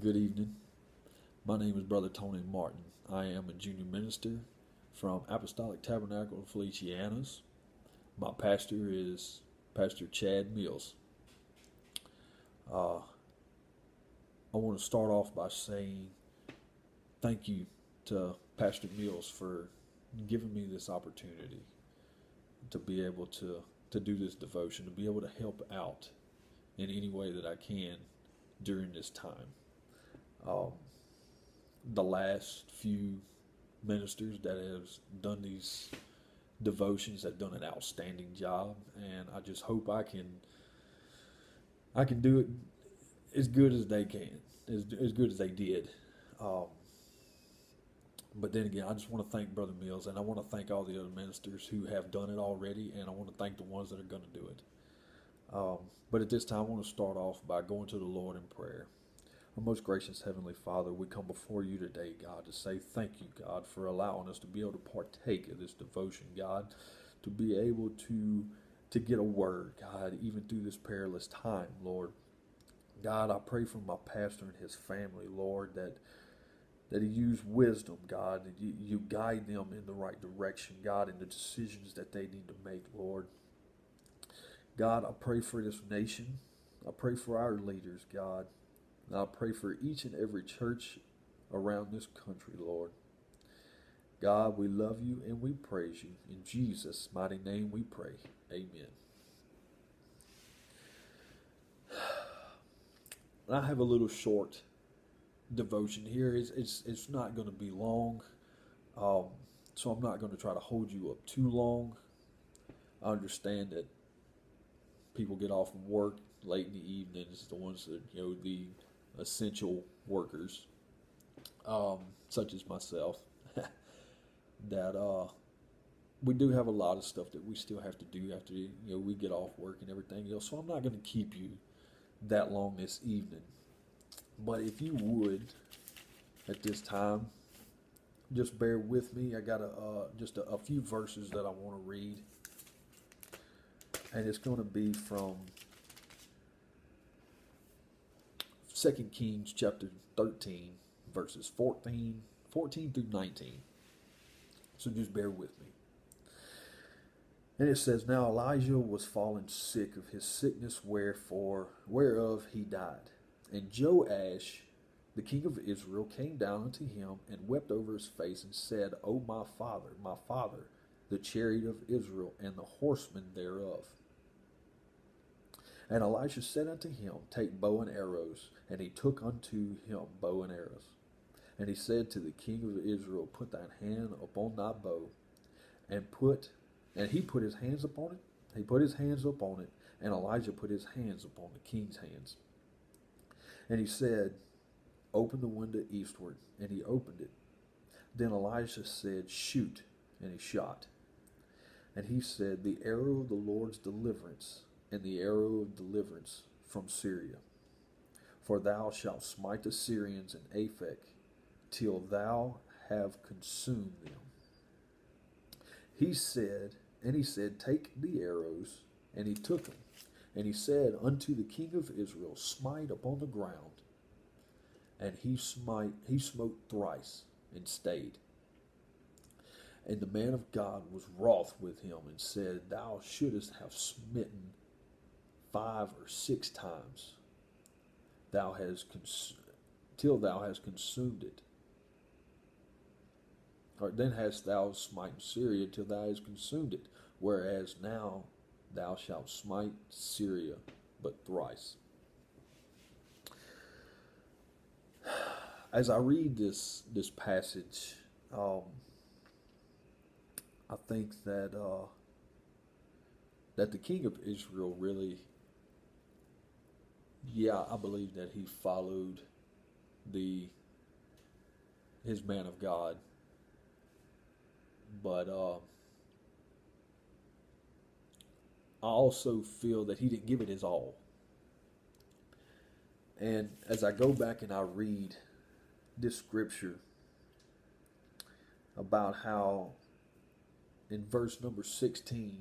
Good evening. My name is Brother Tony Martin. I am a junior minister from Apostolic Tabernacle of Felicianas. My pastor is Pastor Chad Mills. Uh, I want to start off by saying thank you to Pastor Mills for giving me this opportunity to be able to, to do this devotion, to be able to help out in any way that I can during this time. Um, the last few ministers that have done these devotions have done an outstanding job, and I just hope I can I can do it as good as they can, as as good as they did. Um, but then again, I just want to thank Brother Mills, and I want to thank all the other ministers who have done it already, and I want to thank the ones that are going to do it. Um, but at this time, I want to start off by going to the Lord in prayer. Our most gracious Heavenly Father, we come before you today, God, to say thank you, God, for allowing us to be able to partake of this devotion, God, to be able to to get a word, God, even through this perilous time, Lord. God, I pray for my pastor and his family, Lord, that that he use wisdom, God, that you, you guide them in the right direction, God, in the decisions that they need to make, Lord. God, I pray for this nation. I pray for our leaders, God. And I pray for each and every church around this country, Lord. God, we love you and we praise you. In Jesus' mighty name we pray. Amen. I have a little short devotion here. It's, it's, it's not going to be long, um, so I'm not going to try to hold you up too long. I understand that people get off work late in the evenings, the ones that, you know, the essential workers, um, such as myself, that uh, we do have a lot of stuff that we still have to do after you know we get off work and everything else. So I'm not going to keep you that long this evening. But if you would, at this time, just bear with me. I got a uh, just a, a few verses that I want to read, and it's going to be from Second Kings chapter 13, verses 14, 14 through 19. So just bear with me. And it says, Now Elijah was fallen sick of his sickness wherefore whereof he died. And Joash, the king of Israel, came down unto him and wept over his face and said, O my father, my father, the chariot of Israel and the horsemen thereof. And Elisha said unto him, Take bow and arrows. And he took unto him bow and arrows. And he said to the king of Israel, Put thine hand upon thy bow, and put, and he put his hands upon it. He put his hands upon it, and Elijah put his hands upon the king's hands. And he said, Open the window eastward. And he opened it. Then Elisha said, Shoot. And he shot. And he said, The arrow of the Lord's deliverance and the arrow of deliverance from Syria. For thou shalt smite the Syrians in Aphek till thou have consumed them. He said, and he said, Take the arrows, and he took them. And he said unto the king of Israel, Smite upon the ground. And he smite he smote thrice and stayed. And the man of God was wroth with him and said, Thou shouldest have smitten five or six times thou hast cons- till thou hast consumed it. Or then hast thou smite Syria till thou hast consumed it, whereas now thou shalt smite Syria but thrice. As I read this this passage, um, I think that uh, that the king of Israel really yeah, I believe that he followed the his man of God, but uh, I also feel that he didn't give it his all. And as I go back and I read this scripture about how in verse number 16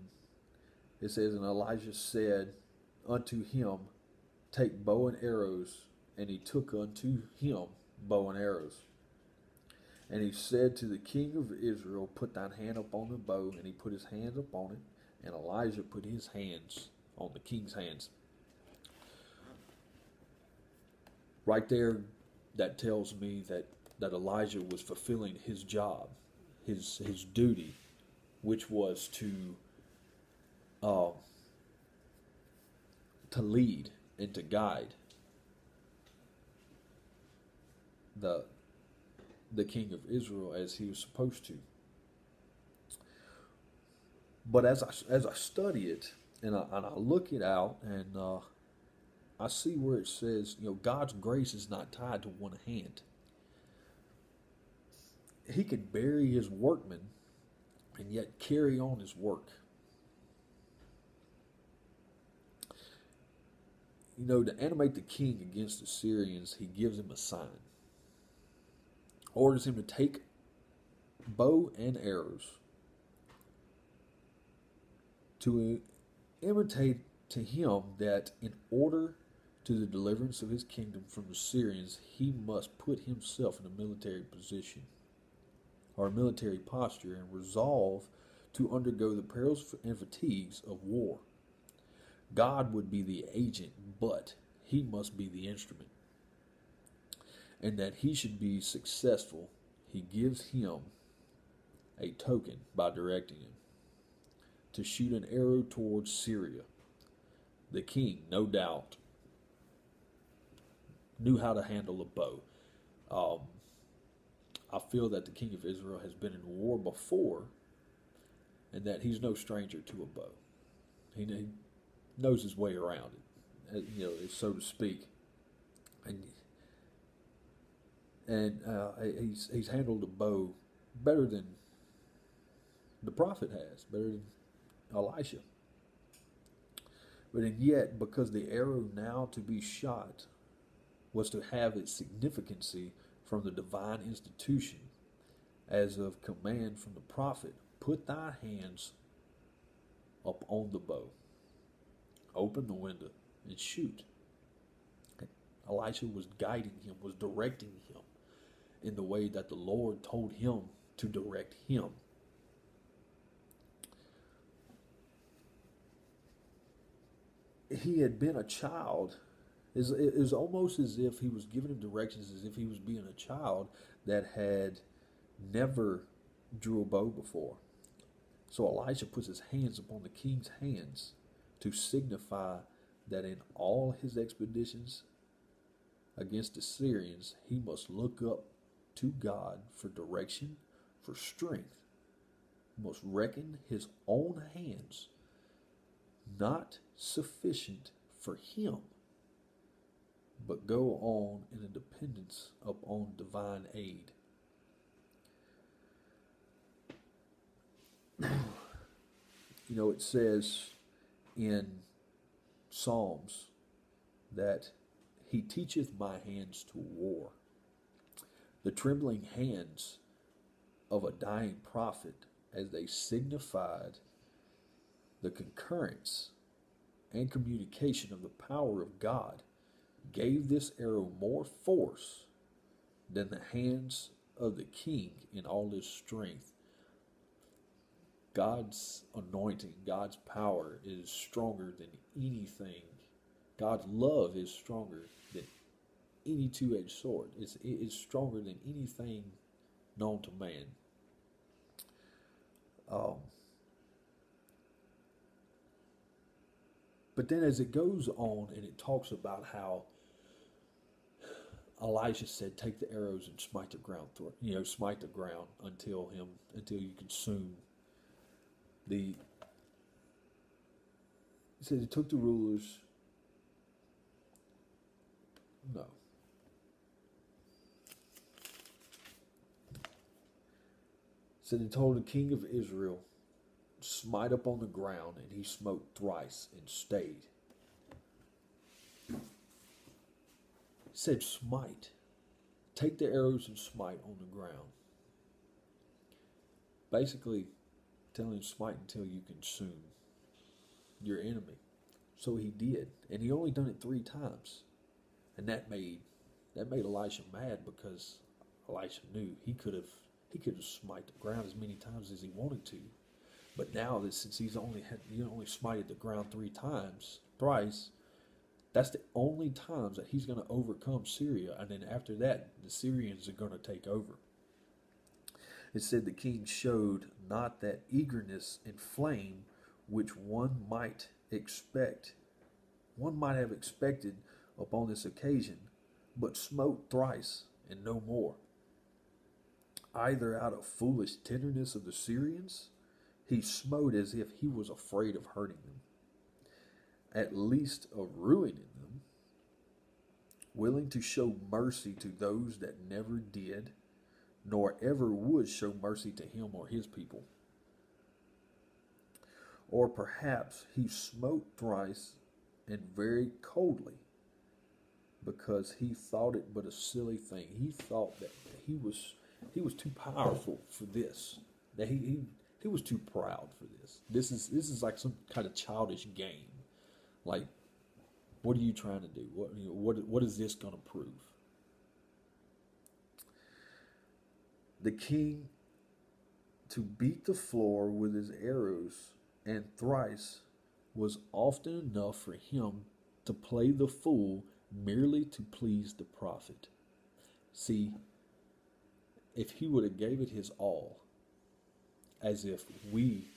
it says, And Elijah said unto him, Take bow and arrows. and he took unto him bow and arrows. And he said to the king of Israel, Put thine hand upon the bow. And he put his hands upon it. And Elijah put his hands on the king's hands. Right there, that tells me that, that Elijah was fulfilling his job, his his duty, which was to uh, to lead and to guide the the king of Israel as he was supposed to. But as I as I study it and I, and I look it out and uh, I see where it says, you know, God's grace is not tied to one hand. He can bury his workmen and yet carry on his work. You know, to animate the king against the Syrians, he gives him a sign orders him to take bow and arrows to imitate to him that in order to the deliverance of his kingdom from the Syrians, he must put himself in a military position or military posture and resolve to undergo the perils and fatigues of war. God would be the agent, but he must be the instrument and that he should be successful, he gives him a token by directing him to shoot an arrow towards Syria. The king, no doubt, knew how to handle a bow. Um, I feel that the king of Israel has been in war before and that he's no stranger to a bow. He, knows his way around it, you know, so to speak. And and uh, he's he's handled the bow better than the prophet has, better than Elisha. But and yet, because the arrow now to be shot was to have its significancy from the divine institution, as of command from the prophet, put thy hands up on the bow, open the window, and shoot. Elisha was guiding him, was directing him in the way that the Lord told him to direct him. He had been a child. It was almost as if he was giving him directions as if he was being a child that had never drew a bow before. So Elijah puts his hands upon the king's hands to signify that in all his expeditions against the Syrians, he must look up to God for direction, for strength, must reckon his own hands not sufficient for him, but go on in a dependence upon divine aid. you know, it says in Psalms that he teacheth my hands to war the trembling hands of a dying prophet as they signified the concurrence and communication of the power of God gave this arrow more force than the hands of the king in all his strength. God's anointing, God's power is stronger than anything. God's love is stronger than any two edged sword. It's, it's stronger than anything known to man. Um, but then as it goes on and it talks about how Elijah said, "Take the arrows and smite the ground you know, smite the ground until him until you consume the." He said he took the rulers. No, said he told the king of Israel, smite upon the ground, and he smote thrice and stayed. Said, smite. Take the arrows and smite on the ground. Basically, telling him smite until you consume your enemy. So he did. And he only done it three times. and that made that made Elisha mad because Elisha knew he could have he could have smite the ground as many times as he wanted to. But now that since he's only had he only smited the ground three times, thrice, that's the only times that he's going to overcome Syria, and then after that, the Syrians are going to take over. It said the king showed not that eagerness and flame which one might expect, one might have expected upon this occasion, but smote thrice and no more. Either out of foolish tenderness of the Syrians, he smote as if he was afraid of hurting them, at least of ruining them, willing to show mercy to those that never did, nor ever would show mercy to him or his people. Or perhaps he smote thrice and very coldly, because he thought it but a silly thing. He thought that he was he was too powerful for this. That he, he he was too proud for this. This is this is like some kind of childish game. Like, what are you trying to do? What you know, what what is this going to prove? The king to beat the floor with his arrows and thrice was often enough for him to play the fool merely to please the prophet. See, if he would have gave it his all, as if we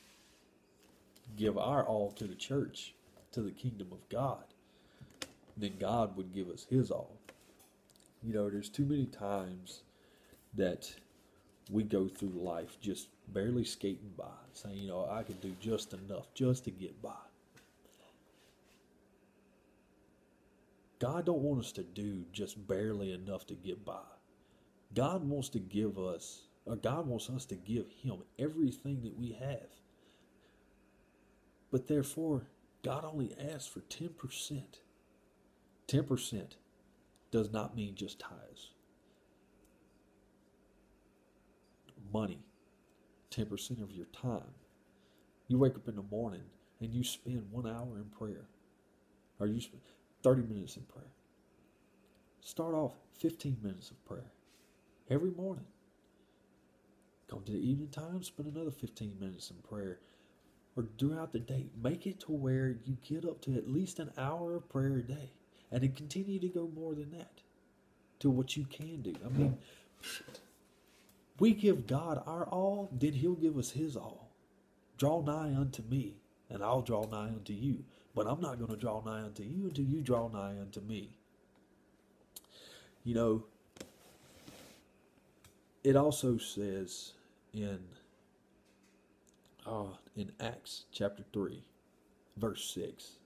give our all to the church, to the kingdom of God, then God would give us his all. You know, there's too many times that we go through life just barely skating by, saying, you know, I can do just enough just to get by. God don't want us to do just barely enough to get by. God wants to give us, or God wants us to give Him everything that we have. But therefore, God only asks for 10%. 10% does not mean just tithes. Money, 10% of your time. You wake up in the morning and you spend one hour in prayer, or you spend 30 minutes in prayer. Start off 15 minutes of prayer every morning. Come to the evening time, spend another 15 minutes in prayer. Or throughout the day, make it to where you get up to at least an hour of prayer a day. And then continue to go more than that to what you can do. I mean, we give God our all, then He'll give us His all. Draw nigh unto me, and I'll draw nigh unto you. But I'm not going to draw nigh unto you until you draw nigh unto me. You know, it also says in uh, in Acts chapter 3, verse 6. It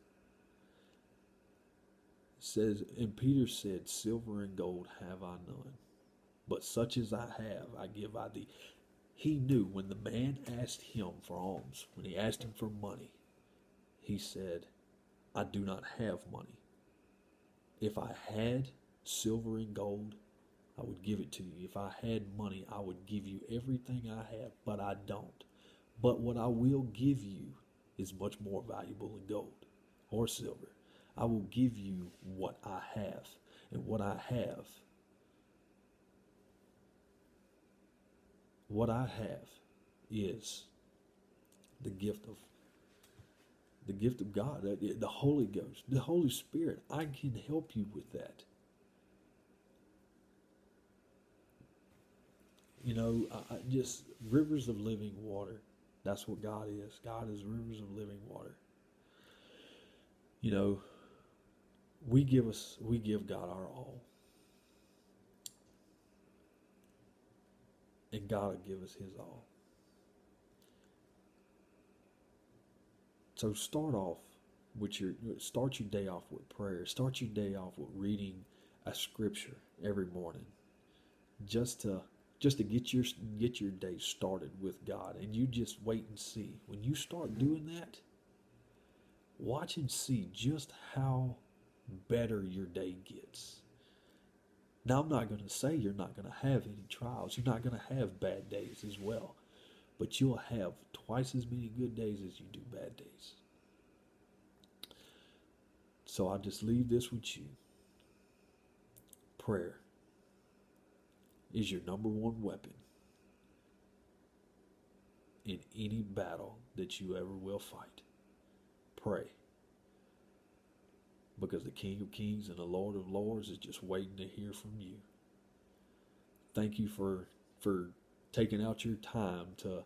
says, And Peter said, Silver and gold have I none, but such as I have I give I thee. He knew when the man asked him for alms, when he asked him for money, he said, I do not have money. If I had silver and gold, I would give it to you. If I had money, I would give you everything I have, but I don't. But what I will give you is much more valuable than gold or silver. I will give you what I have. And what I have, what I have is the gift of the gift of God, the Holy Ghost, the Holy Spirit. I can help you with that. You know, I, just rivers of living water. That's what God is. God is rivers of living water. You know, we give us we give God our all. God will give us his all. So start off with your start your day off with prayer. Start your day off with reading a scripture every morning. Just to just to get your get your day started with God and you just wait and see. When you start doing that, watch and see just how better your day gets. Now I'm not going to say you're not going to have any trials. You're not going to have bad days as well. But you'll have twice as many good days as you do bad days. So I just leave this with you. prayer is your number one weapon in any battle that you ever will fight. Pray. Because the King of Kings and the Lord of Lords is just waiting to hear from you. Thank you for for taking out your time to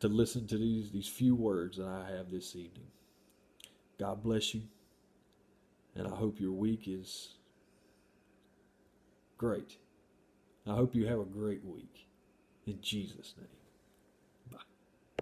to listen to these these few words that I have this evening. God bless you. And I hope your week is great. I hope you have a great week. In Jesus' name.